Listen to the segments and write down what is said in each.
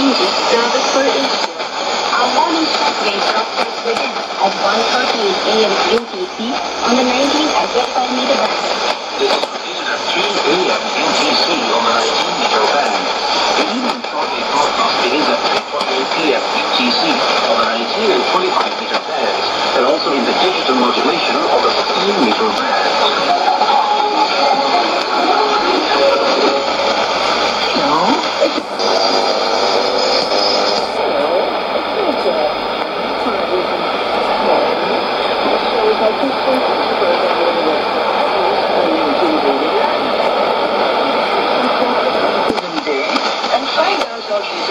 engine service for Israel. Our morning truck at 138 a.m. UTC on the 19 at 5 meter band. This is at 3 a.m. UTC on the 19 meter band. The evening shortly broadcast is at 3.48 p.m. UTC on the 19 and 25 meter bands and also in the digital modulation of the 15 meter band.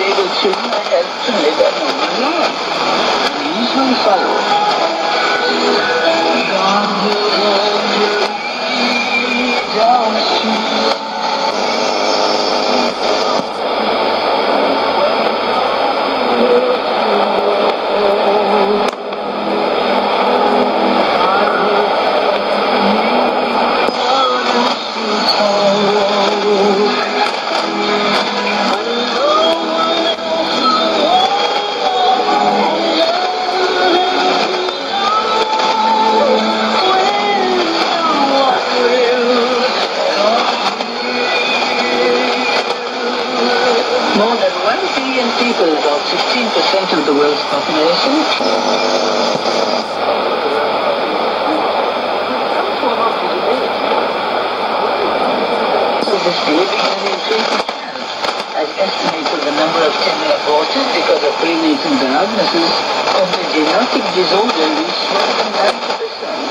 이거 질문했습니다만은 1 billion people, about 16% of the world's population. This living and increasing has estimated the number of tender aborted because of prenatal diagnosis of the genetic disorder reached more than 90%.